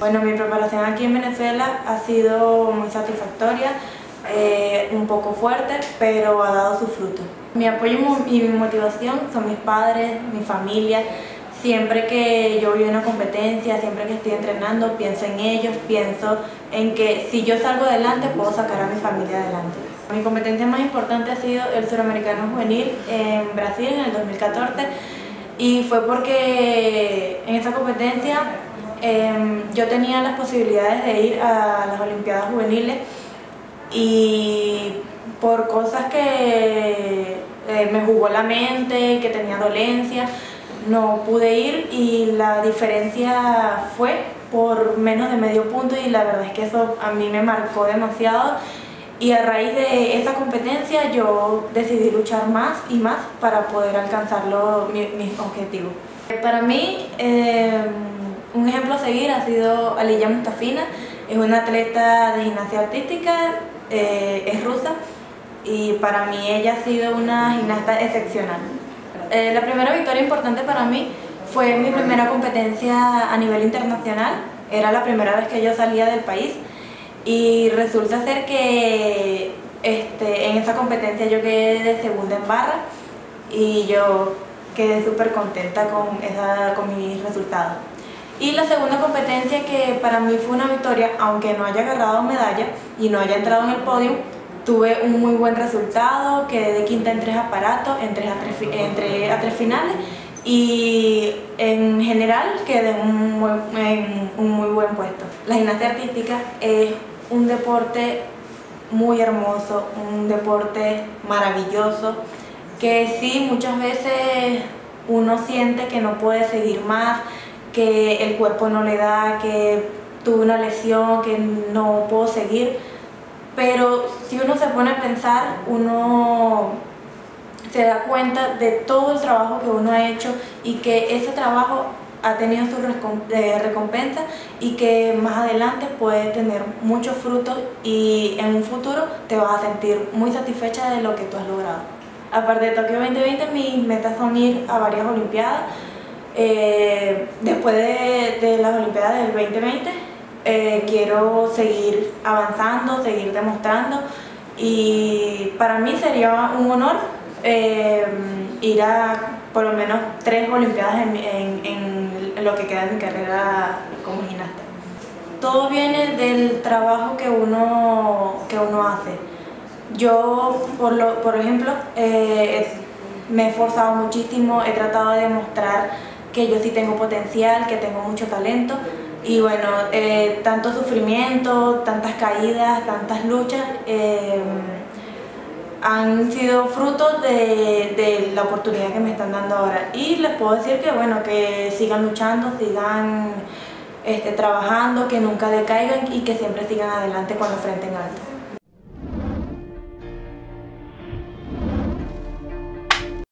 Bueno, mi preparación aquí en Venezuela ha sido muy satisfactoria, eh, un poco fuerte, pero ha dado su fruto. Mi apoyo y mi motivación son mis padres, mi familia. Siempre que yo voy a una competencia, siempre que estoy entrenando, pienso en ellos, pienso en que si yo salgo adelante, puedo sacar a mi familia adelante. Mi competencia más importante ha sido el Suramericano Juvenil en Brasil en el 2014 y fue porque en esa competencia Em, yo tenía las posibilidades de ir a las Olimpiadas Juveniles y por cosas que eh, me jugó la mente, que tenía dolencia, no pude ir y la diferencia fue por menos de medio punto y la verdad es que eso a mí me marcó demasiado y a raíz de esa competencia yo decidí luchar más y más para poder alcanzar mis objetivos. Para mí, em, un ejemplo a seguir ha sido Aliya Mustafina, es una atleta de gimnasia artística, eh, es rusa y para mí ella ha sido una gimnasta excepcional. Eh, la primera victoria importante para mí fue mi primera competencia a nivel internacional, era la primera vez que yo salía del país y resulta ser que este, en esa competencia yo quedé de segunda en barra y yo quedé súper contenta con, esa, con mis resultados. Y la segunda competencia que para mí fue una victoria, aunque no haya agarrado medalla y no haya entrado en el podio, tuve un muy buen resultado, quedé de quinta en tres aparatos, en tres a tres, a tres finales y en general quedé en un, en un muy buen puesto. La gimnasia artística es un deporte muy hermoso, un deporte maravilloso, que sí muchas veces uno siente que no puede seguir más, que el cuerpo no le da, que tuve una lesión, que no puedo seguir. Pero si uno se pone a pensar, uno se da cuenta de todo el trabajo que uno ha hecho y que ese trabajo ha tenido su eh, recompensa y que más adelante puede tener muchos frutos y en un futuro te vas a sentir muy satisfecha de lo que tú has logrado. Aparte de Tokio 2020, mis metas son ir a varias Olimpiadas, eh, después de, las Olimpiadas del 2020 eh, quiero seguir avanzando, seguir demostrando y para mí sería un honor eh, ir a por lo menos tres Olimpiadas en, lo que queda de mi carrera como gimnasta. Todo viene del trabajo que uno, que uno hace. Yo, por, lo, por ejemplo, me he esforzado muchísimo, he tratado de demostrar que yo sí tengo potencial, que tengo mucho talento y bueno, eh, tanto sufrimiento, tantas caídas, tantas luchas eh, han sido frutos de, la oportunidad que me están dando ahora y les puedo decir que bueno, que sigan luchando, sigan este, trabajando, que nunca decaigan y que siempre sigan adelante con la frente en alto.